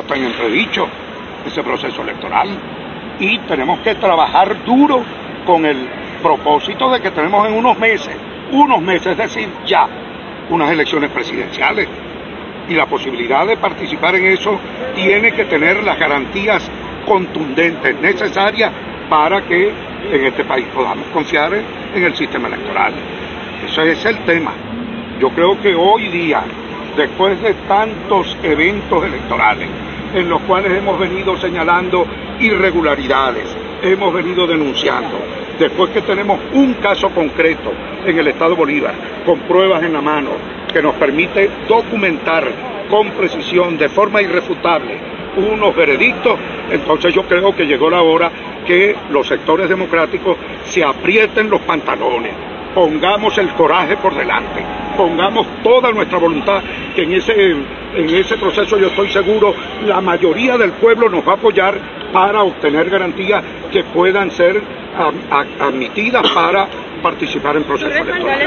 está en entredicho, ese proceso electoral. Y tenemos que trabajar duro con el propósito de que tenemos en unos meses, unos meses, es decir, ya, unas elecciones presidenciales. Y la posibilidad de participar en eso tiene que tener las garantías contundentes necesarias para que en este país podamos confiar en el sistema electoral. Ese es el tema. Yo creo que hoy día, después de tantos eventos electorales, en los cuales hemos venido señalando irregularidades, hemos venido denunciando, después que tenemos un caso concreto en el Estado Bolívar, con pruebas en la mano, que nos permite documentar con precisión, de forma irrefutable, unos veredictos, entonces yo creo que llegó la hora que los sectores democráticos se aprieten los pantalones, pongamos el coraje por delante, pongamos toda nuestra voluntad, que en ese, en ese proceso yo estoy seguro la mayoría del pueblo nos va a apoyar para obtener garantías que puedan ser admitidas para participar en procesos electorales.